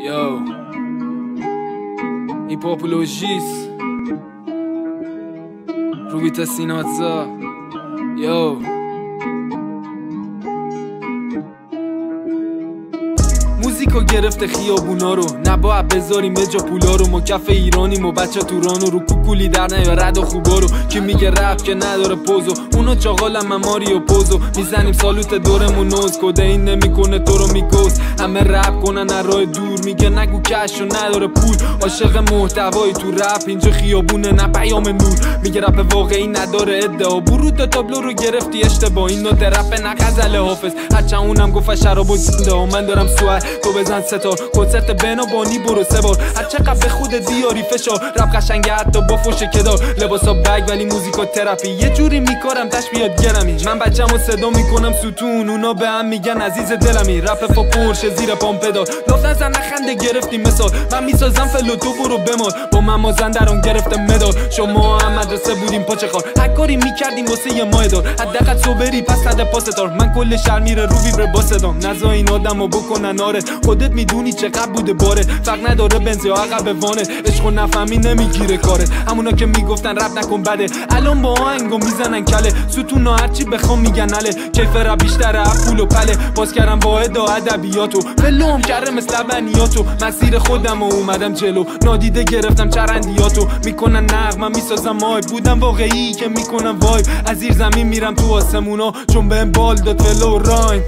Yo. Hip-hop-logis. Yo. موزیکو گرفته خیابونا رو. نبا بذاریم جا پولا رو. ما کف ایرانیم و بچه تورانو رو. کوکولی در نیا رد و خوبا رو. که میگه رپ که نداره پوزو. اونو چاقالم مماری و پوزو. می‌زنیم سالوت دورمون نوز. کده این نمی‌کنه تو رو میگوز همه رپ کنن راه دور. میگه نگو کش و نداره پول. عاشق محتوایی تو رپ. اینجا خیابونه نه پیام نور. میگه رپ واقعی نداره ادعا. برود تابلو رو گرفتی اشتباه. این نوت رپ نه غزل حافظ. هرچند اونم گفت شراب و من دارم سوال تو بزن ستار کنسرت بنا بانی برو سه بار. هر چقدر به خودت بیاری فشار؟ رپ قشنگه حتی با فوش کدار. لباسا بگ ولی موزیکا ترپی. یه جوری میکارم تش بیاد گرمی. من بچه‌مو صدا می‌کنم ستون. اونا به هم میگن عزیز دلمی. رپ فا پرشه زیر پام پدار. لاف نزن نخنده گرفتی مثال. من می‌سازم فلو تو برو بمار. با من مازندران گرفته مدار. شما هم مدرسه بودیم پاچه خار هر کاری می‌کردیم واسه یه ماه دار. حداقل صبری پس صد پاس من کل شهر میره رو ویبر با صدام. نزا این آدمو بکنن آره. خودت می‌دونی چقدر بوده باره فرق نداره بنزی عقب وانه عشق و نفهمی نمی‌گیره کارت. همونا که می‌گفتن رب نکن بده. الان با آهنگو می‌زنن کله. ستونا هرچی بخوام میگن اله کیف رب بیشتره پول و پله. باز کردم واحد و ادبیاتو. هم کرده مثل بنیاتو مسیر خودم و اومدم جلو. نادیده گرفتم چرندیاتو. می‌کنن نغمه می‌سازم مای بودم واقعی که می‌کنم وای از زیر زمین میرم تو آسمونا. چون بهم بال داد ولو راین